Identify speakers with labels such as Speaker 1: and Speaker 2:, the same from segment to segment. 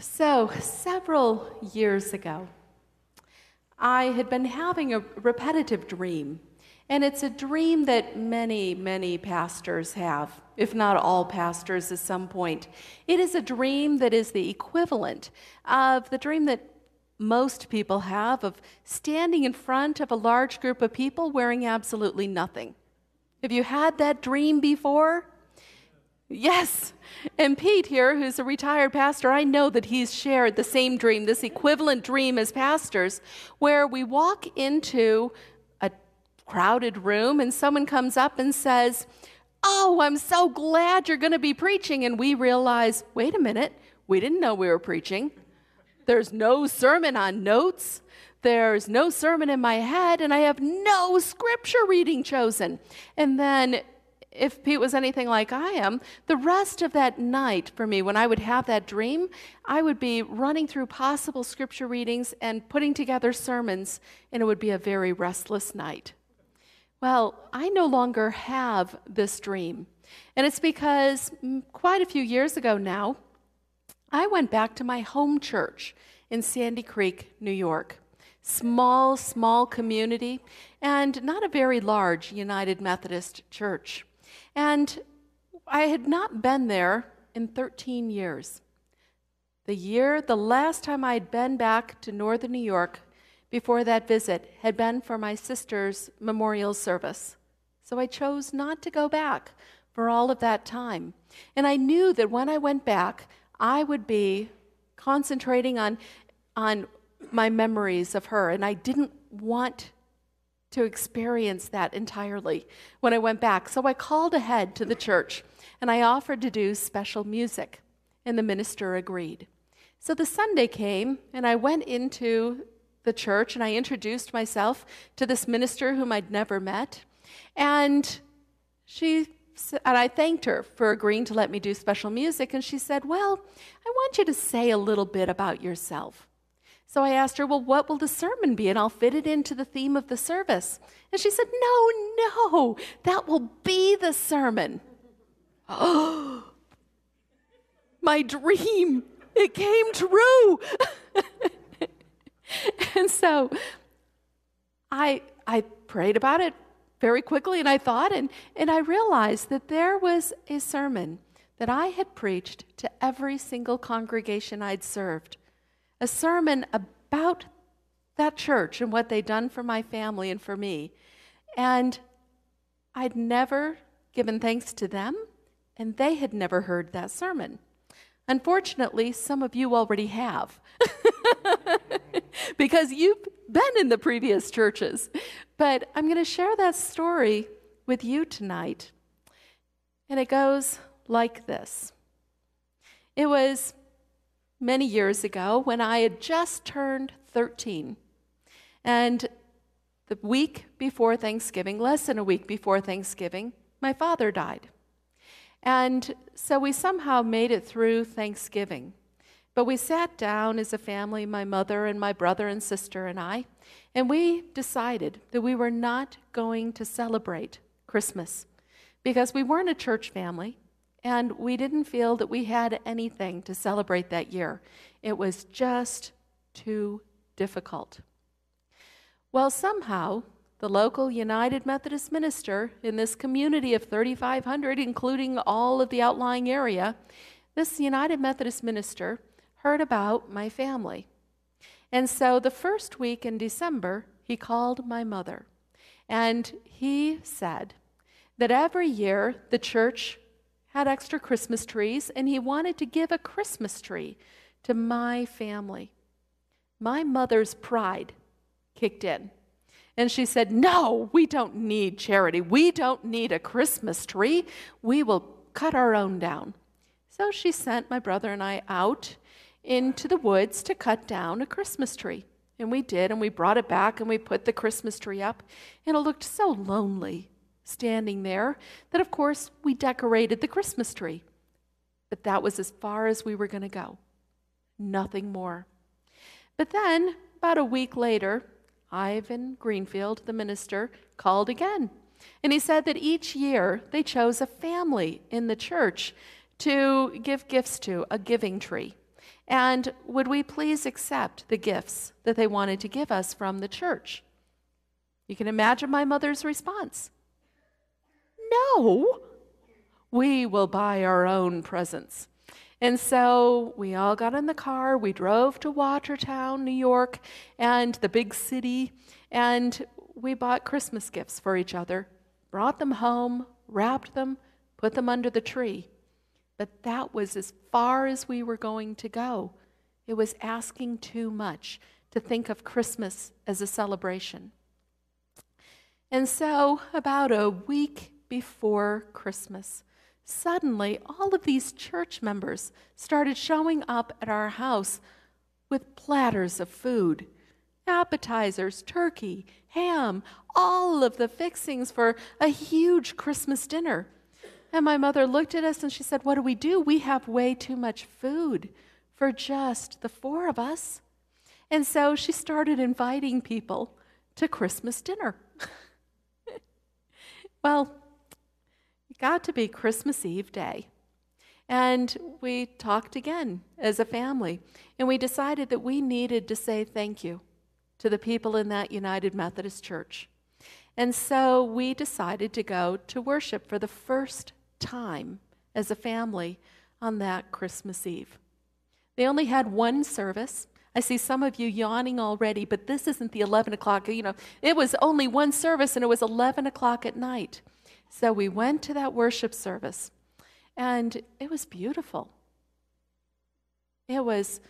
Speaker 1: So, several years ago, I had been having a repetitive dream. And it's a dream that many, many pastors have, if not all pastors at some point. It is a dream that is the equivalent of the dream that most people have of standing in front of a large group of people wearing absolutely nothing. Have you had that dream before? Yes. And Pete here, who's a retired pastor, I know that he's shared the same dream, this equivalent dream as pastors, where we walk into a crowded room and someone comes up and says, Oh, I'm so glad you're going to be preaching. And we realize, wait a minute, we didn't know we were preaching. There's no sermon on notes. There's no sermon in my head, and I have no scripture reading chosen. And then if Pete was anything like I am, the rest of that night for me, when I would have that dream, I would be running through possible scripture readings and putting together sermons, and it would be a very restless night. Well, I no longer have this dream. And it's because mm, quite a few years ago now, I went back to my home church in Sandy Creek, New York. Small, small community, and not a very large United Methodist church. And I had not been there in 13 years. The year, the last time I'd been back to northern New York before that visit had been for my sister's memorial service. So I chose not to go back for all of that time. And I knew that when I went back, I would be concentrating on, on my memories of her, and I didn't want to experience that entirely when I went back. So I called ahead to the church and I offered to do special music, and the minister agreed. So the Sunday came, and I went into the church and I introduced myself to this minister whom I'd never met. And she and I thanked her for agreeing to let me do special music. And she said, Well, I want you to say a little bit about yourself. So I asked her, Well, what will the sermon be? And I'll fit it into the theme of the service. And she said, No, no, that will be the sermon. Oh, my dream, it came true. and so I, I prayed about it very quickly and I thought, and, and I realized that there was a sermon that I had preached to every single congregation I'd served a sermon about that church and what they'd done for my family and for me. And I'd never given thanks to them, and they had never heard that sermon. Unfortunately, some of you already have, because you've been in the previous churches. But I'm going to share that story with you tonight. And it goes like this It was many years ago when I had just turned 13. And the week before Thanksgiving, less than a week before Thanksgiving, my father died. And so we somehow made it through Thanksgiving. But we sat down as a family, my mother and my brother and sister and I, and we decided that we were not going to celebrate Christmas because we weren't a church family and we didn't feel that we had anything to celebrate that year. It was just too difficult. Well, somehow, the local United Methodist minister in this community of 3,500, including all of the outlying area, this United Methodist minister heard about my family. And so the first week in December, he called my mother. And he said that every year the church had extra Christmas trees, and he wanted to give a Christmas tree to my family. My mother's pride kicked in. And she said, No, we don't need charity. We don't need a Christmas tree. We will cut our own down. So she sent my brother and I out into the woods to cut down a Christmas tree. And we did, and we brought it back and we put the Christmas tree up. And it looked so lonely standing there that, of course, we decorated the Christmas tree. But that was as far as we were going to go. Nothing more. But then, about a week later, Ivan Greenfield, the minister, called again. And he said that each year they chose a family in the church to give gifts to, a giving tree. And would we please accept the gifts that they wanted to give us from the church? You can imagine my mother's response No, we will buy our own presents. And so we all got in the car. We drove to Watertown, New York, and the big city, and we bought Christmas gifts for each other, brought them home, wrapped them, put them under the tree. But that was as far as we were going to go. It was asking too much to think of Christmas as a celebration. And so, about a week before Christmas, suddenly all of these church members started showing up at our house with platters of food appetizers, turkey, ham, all of the fixings for a huge Christmas dinner. And my mother looked at us and she said, What do we do? We have way too much food for just the four of us. And so she started inviting people to Christmas dinner. well, got to be Christmas Eve day. And we talked again as a family, and we decided that we needed to say thank you to the people in that United Methodist Church. And so we decided to go to worship for the first time as a family on that Christmas Eve. They only had one service. I see some of you yawning already, but this isn't the 11 o'clock. You know, it was only one service and it was 11 o'clock at night. So we went to that worship service and it was beautiful. It was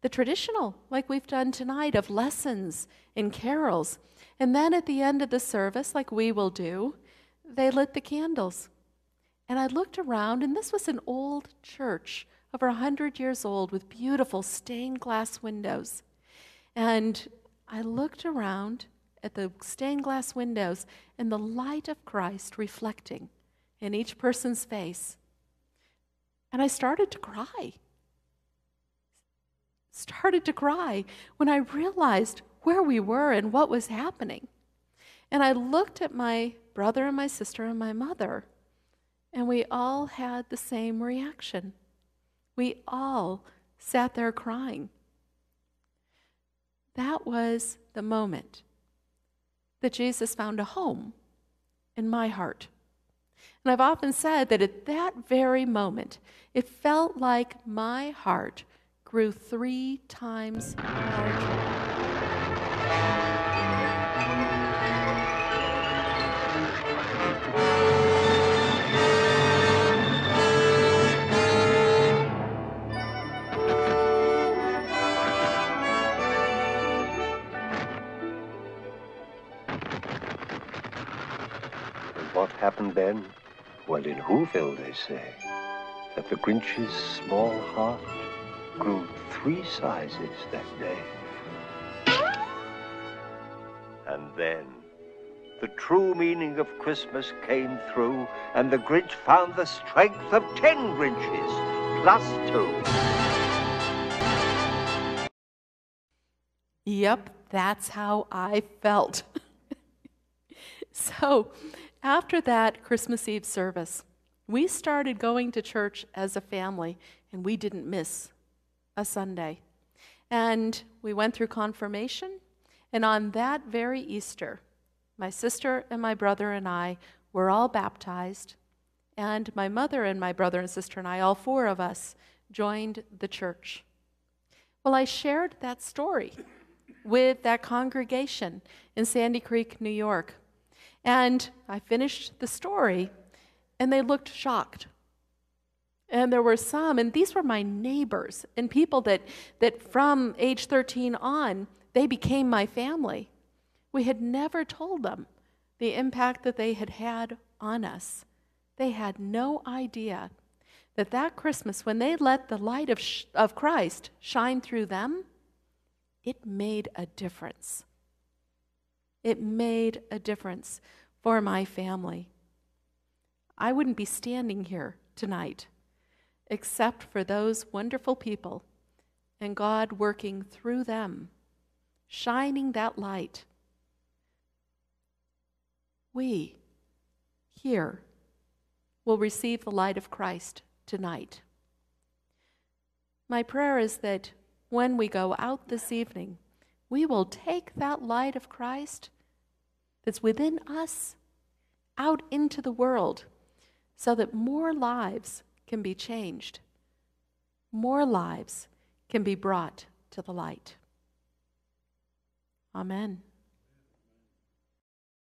Speaker 1: the traditional, like we've done tonight, of lessons and carols. And then at the end of the service, like we will do, they lit the candles. And I looked around, and this was an old church, over a 100 years old, with beautiful stained glass windows. And I looked around at the stained glass windows and the light of Christ reflecting in each person's face. And I started to cry. Started to cry when I realized where we were and what was happening. And I looked at my brother and my sister and my mother and we all had the same reaction. We all sat there crying. That was the moment that Jesus found a home in my heart. And I've often said that at that very moment, it felt like my heart grew three times larger.
Speaker 2: What happened then? Well, in Whoville, they say that the Grinch's small heart grew three sizes that day. And then the true meaning of Christmas came through, and the Grinch found the strength of ten Grinches, plus two.
Speaker 1: Yep, that's how I felt. so, after that Christmas Eve service, we started going to church as a family, and we didn't miss a Sunday. And we went through confirmation, and on that very Easter, my sister and my brother and I were all baptized, and my mother and my brother and sister and I, all four of us, joined the church. Well, I shared that story with that congregation in Sandy Creek, New York. And I finished the story, and they looked shocked. And there were some, and these were my neighbors and people that, that from age 13 on, they became my family. We had never told them the impact that they had had on us. They had no idea that that Christmas, when they let the light of, sh- of Christ shine through them, it made a difference. It made a difference for my family. I wouldn't be standing here tonight except for those wonderful people and God working through them, shining that light. We here will receive the light of Christ tonight. My prayer is that when we go out this evening, we will take that light of Christ that's within us out into the world so that more lives can be changed, more lives can be brought to the light. Amen.